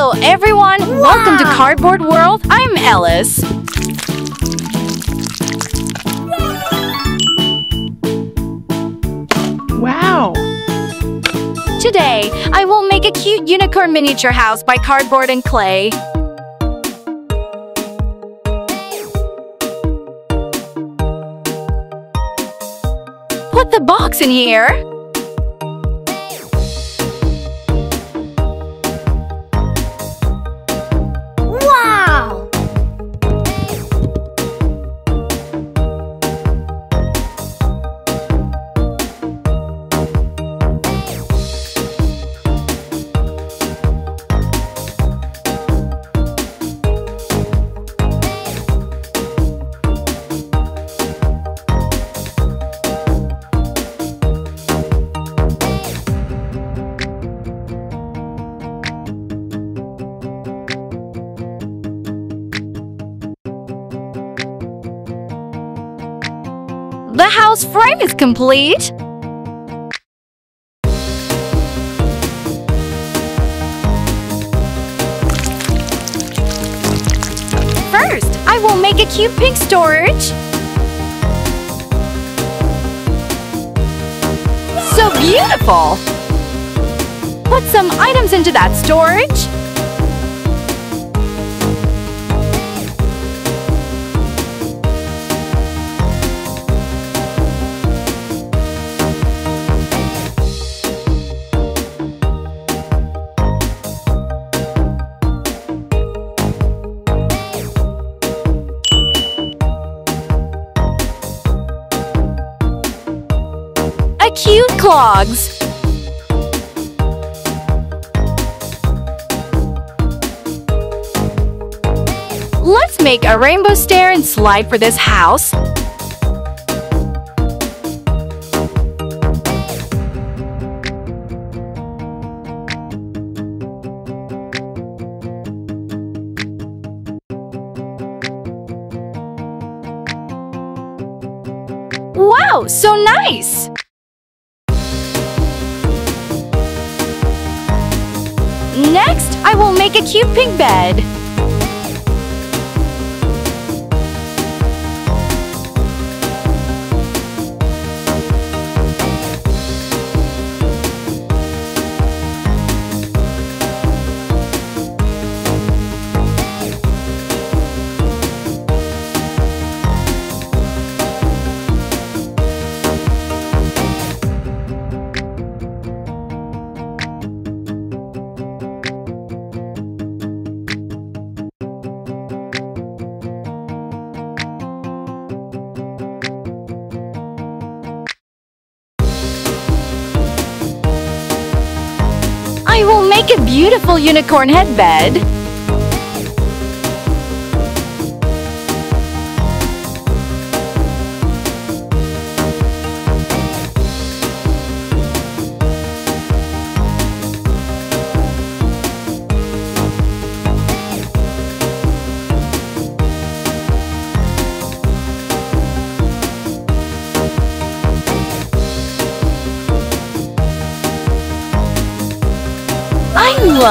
Hello everyone! Welcome to Cardboard World. I'm Alice. Wow! Today, I will make a cute unicorn miniature house by cardboard and clay. Put the box in here. The house frame is complete. First, I will make a cute pink storage. So beautiful! Put some items into that storage. Let's make a rainbow stair and slide for this house. Wow, so nice! Cute pink bed. Unicorn headbed.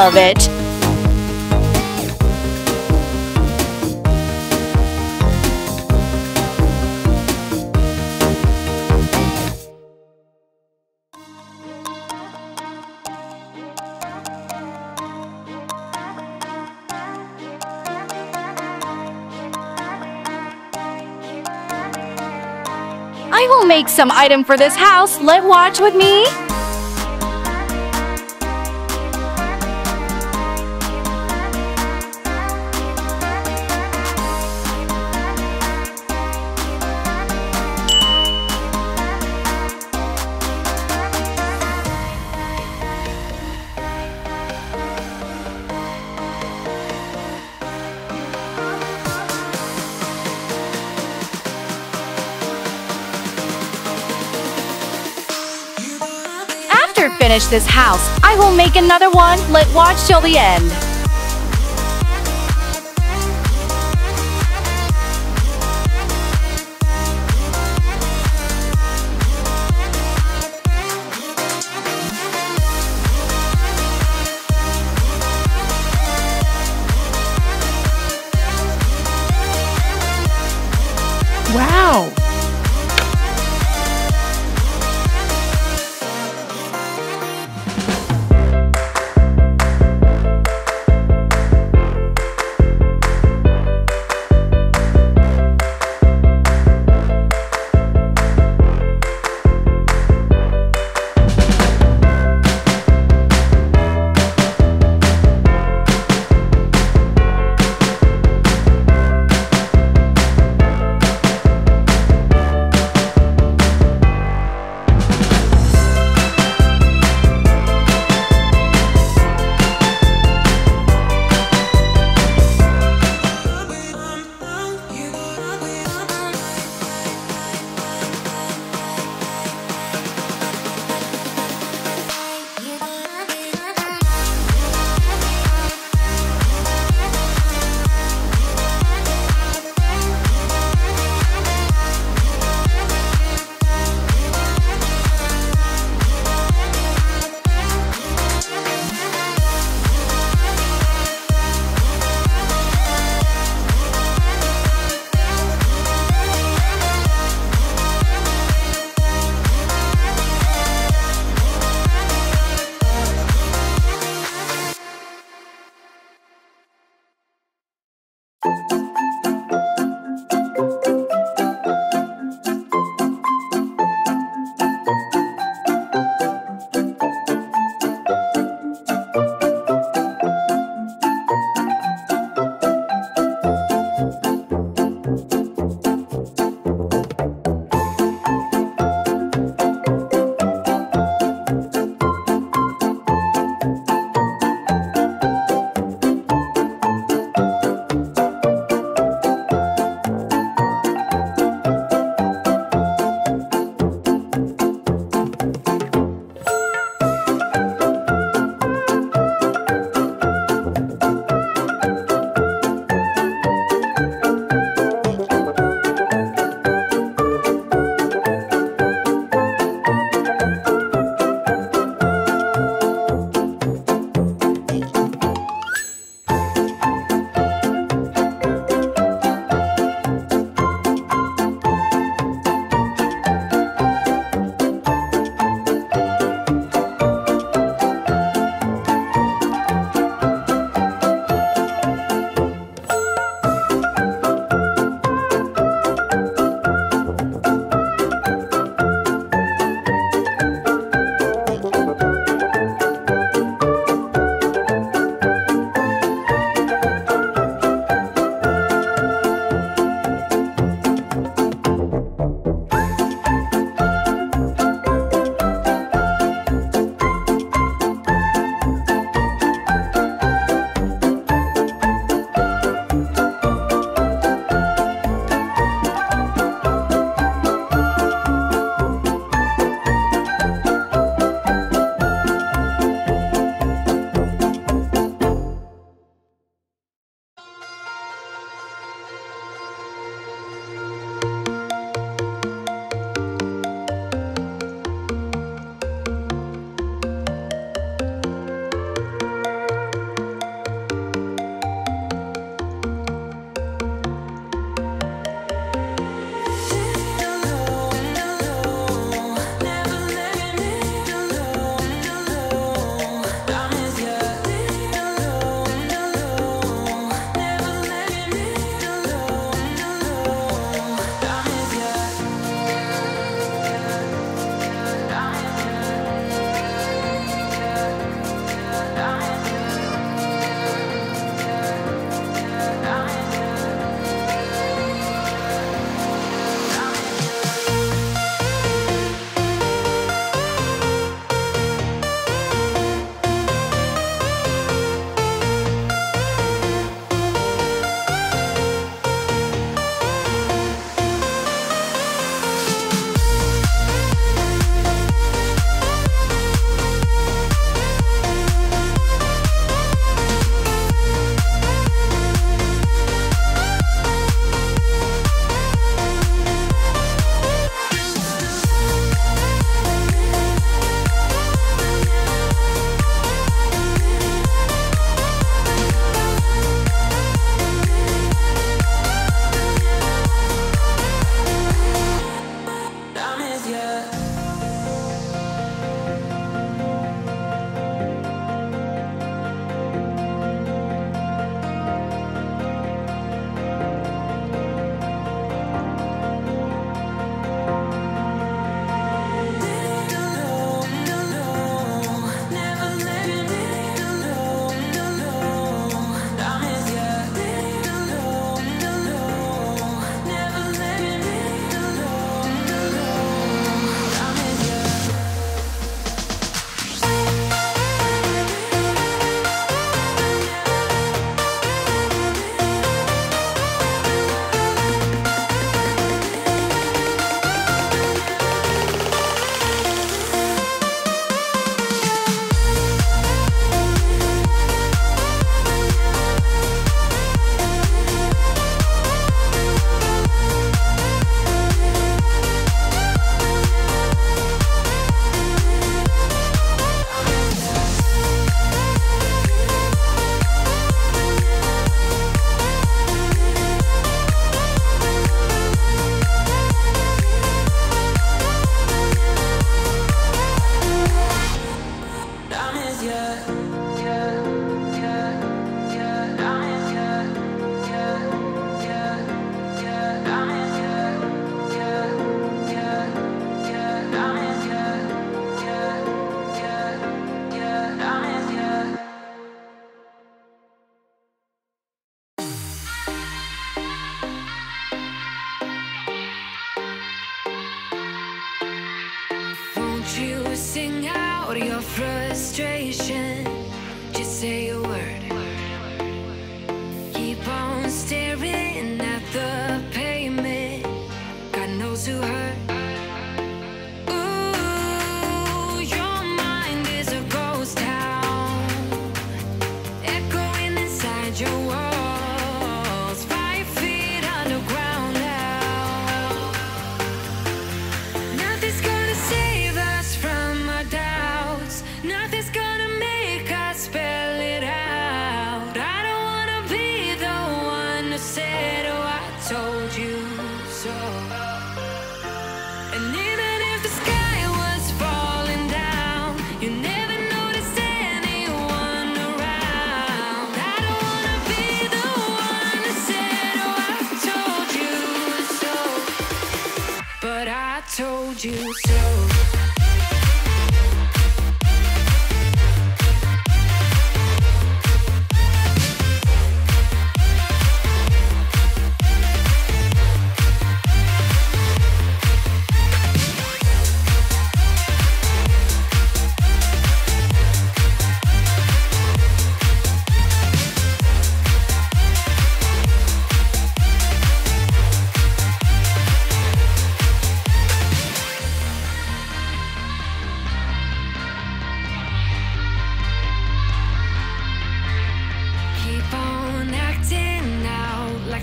Love it! I will make some item for this house. Let watch with me. Finish this house, I will make another one. Let watch till the end.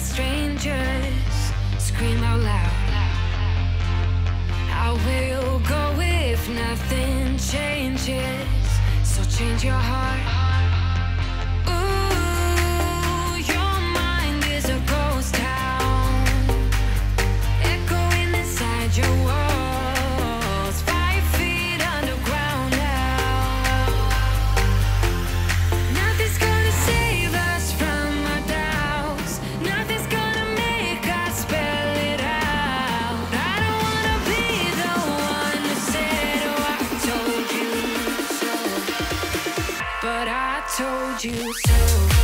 strangers scream out loud. I will go if nothing changes. So change your heart. you so.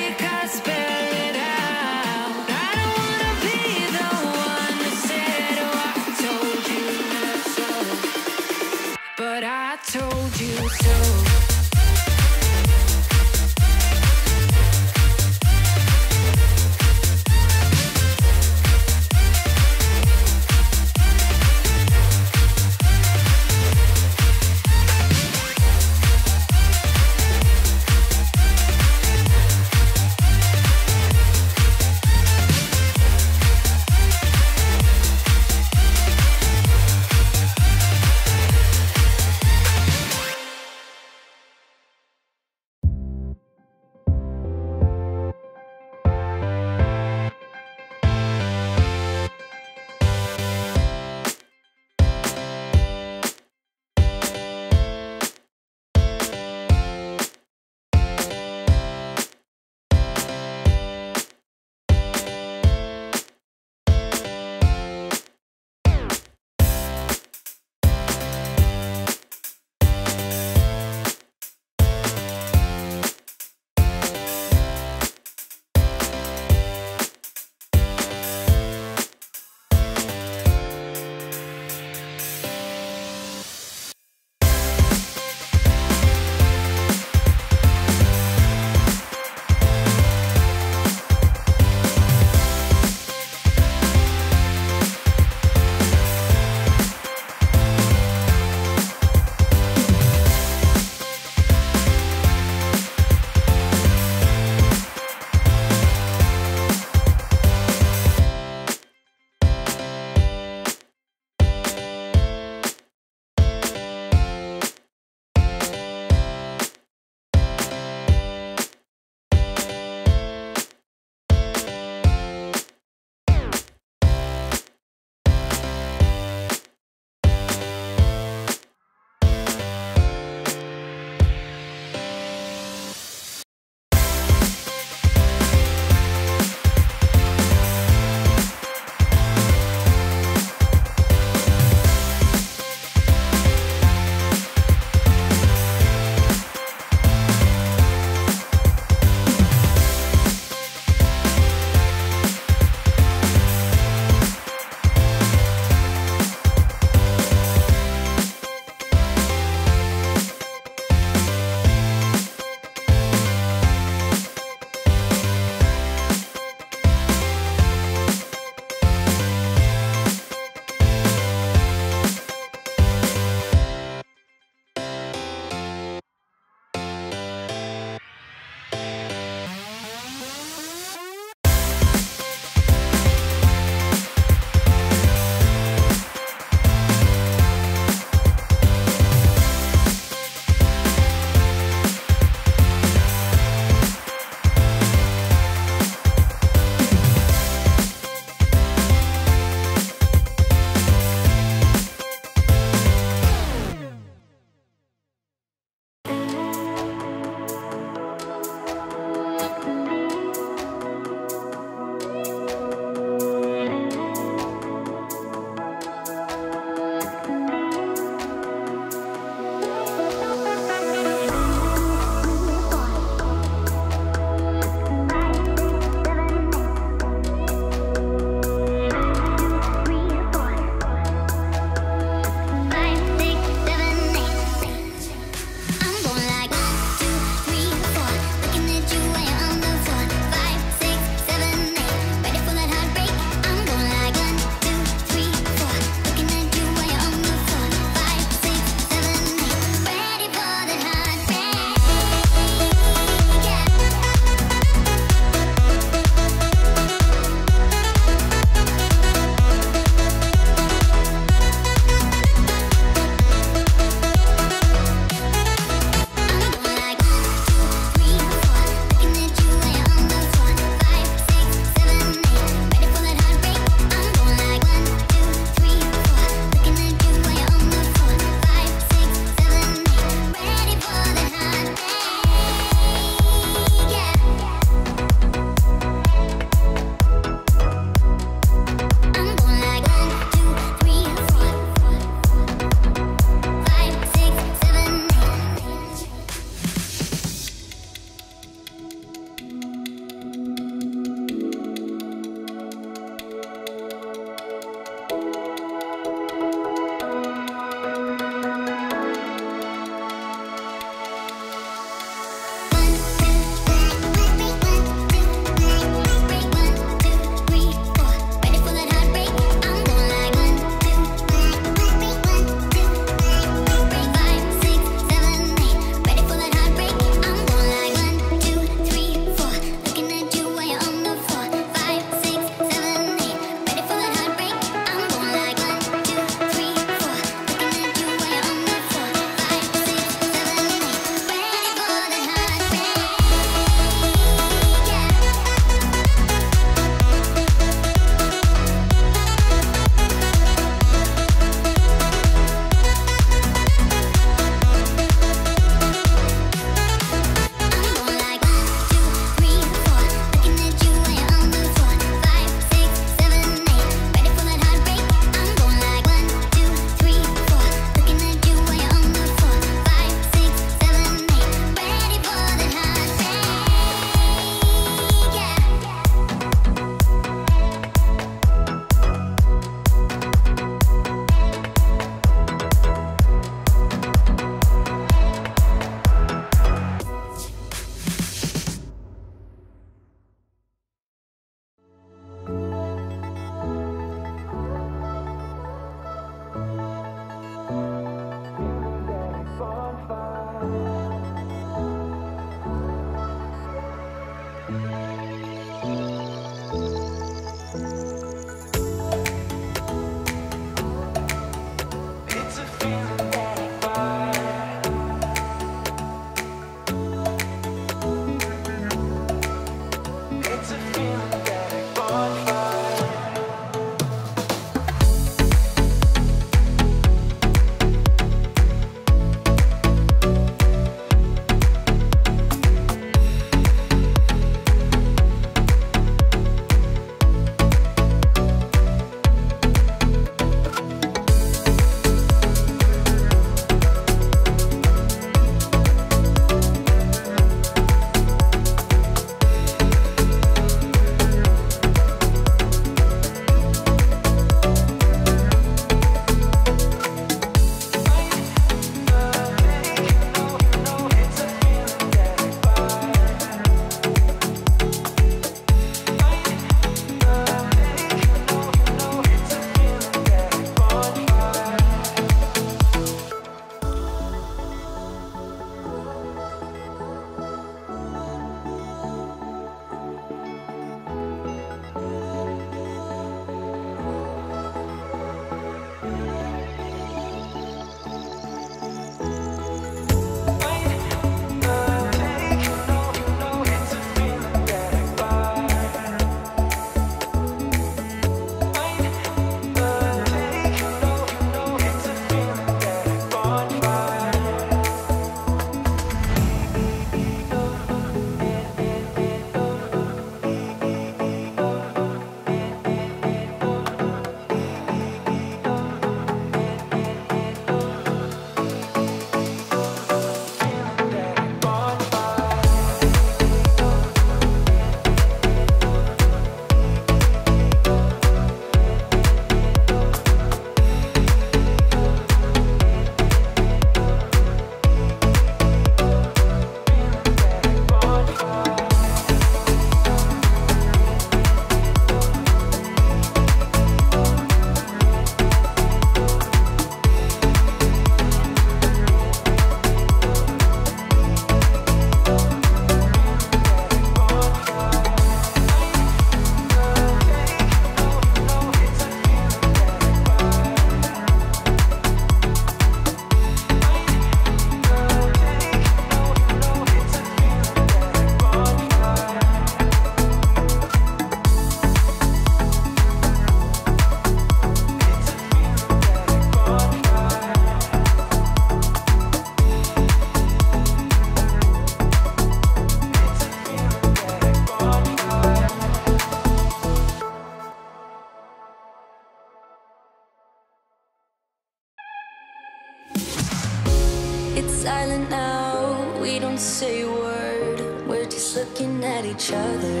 silent now, we don't say a word. We're just looking at each other.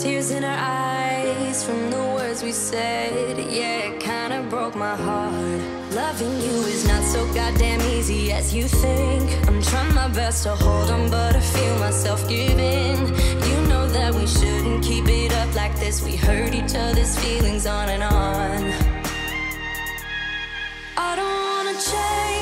Tears in our eyes from the words we said. Yeah, it kinda broke my heart. Loving you is not so goddamn easy as you think. I'm trying my best to hold on, but I feel myself giving. You know that we shouldn't keep it up like this. We hurt each other's feelings on and on. I don't wanna change.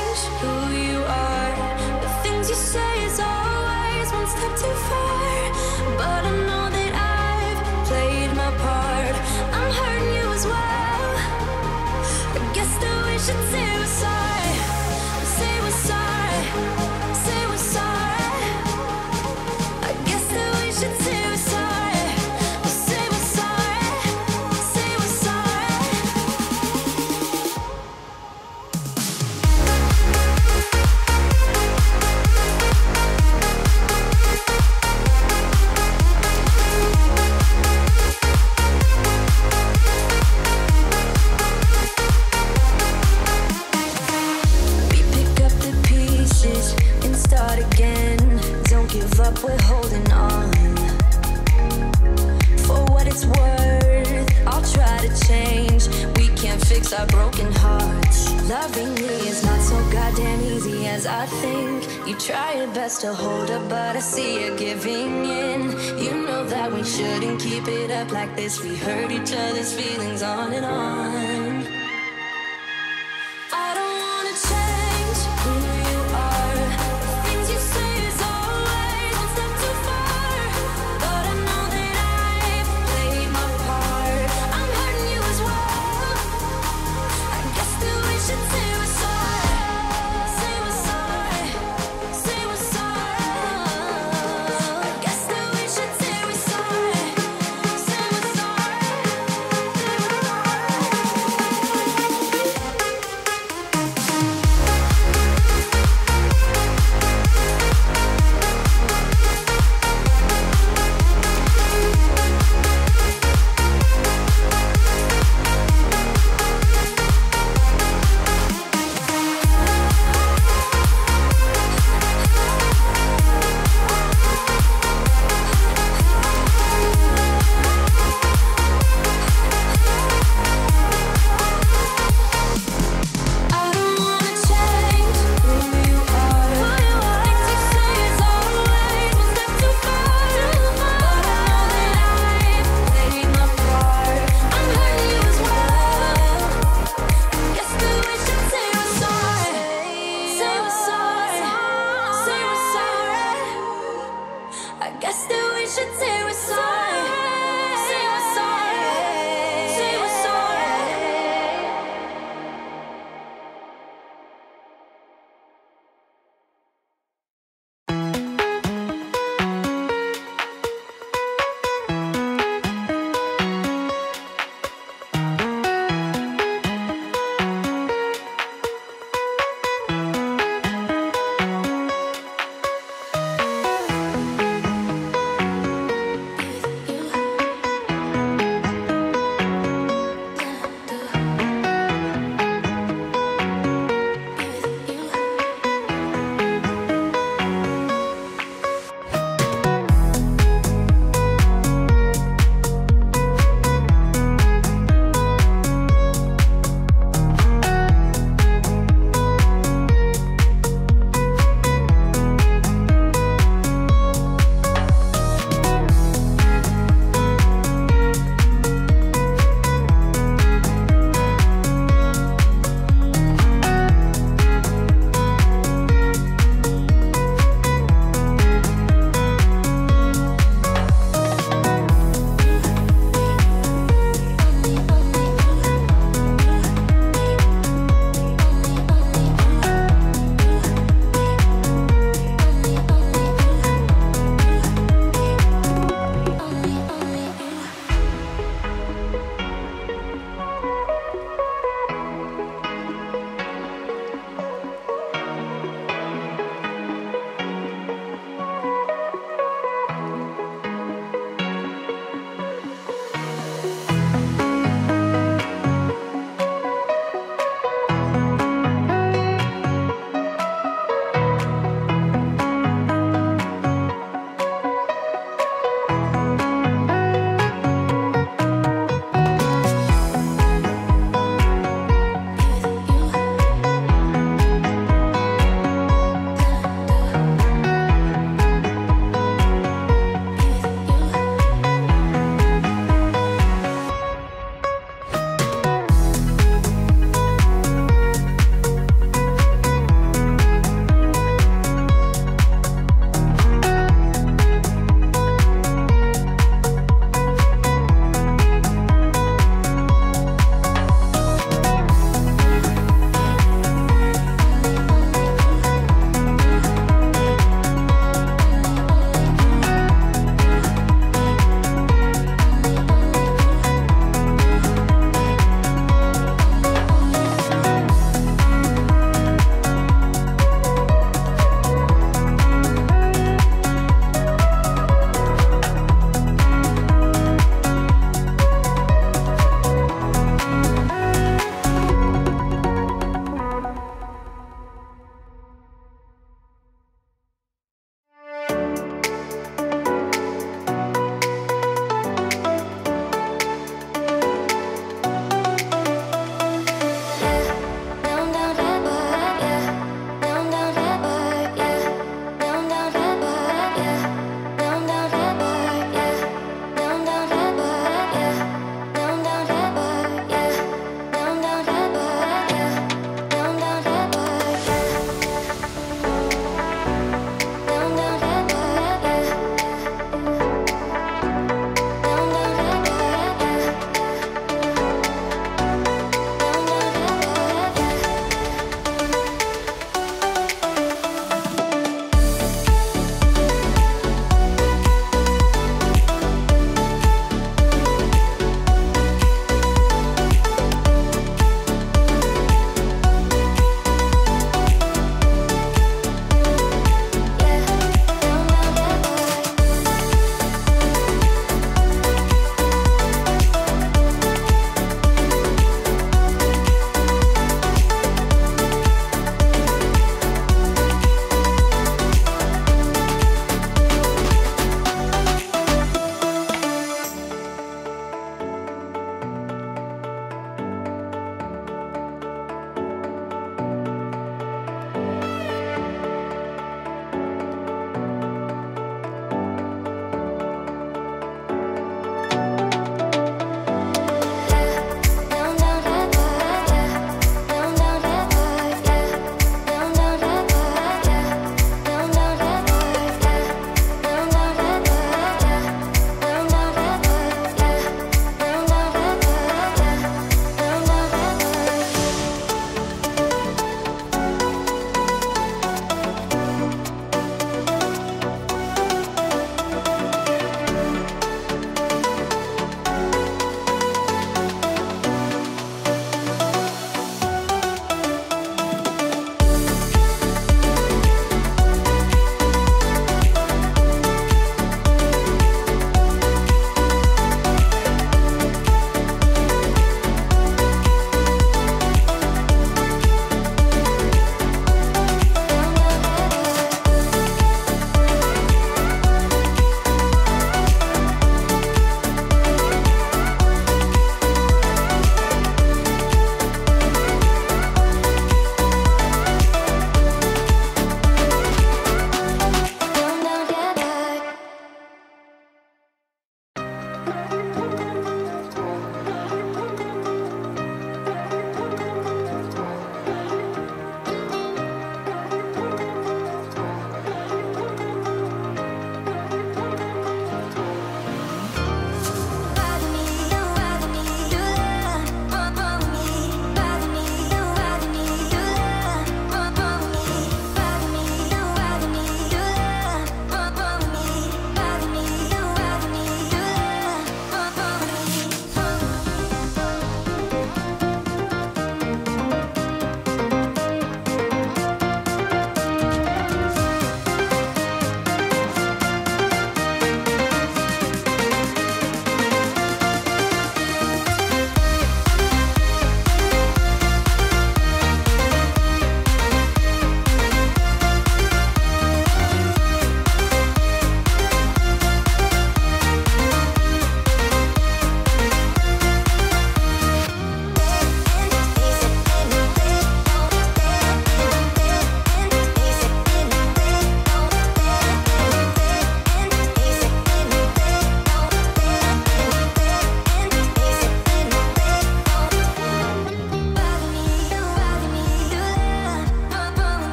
this rehearsal.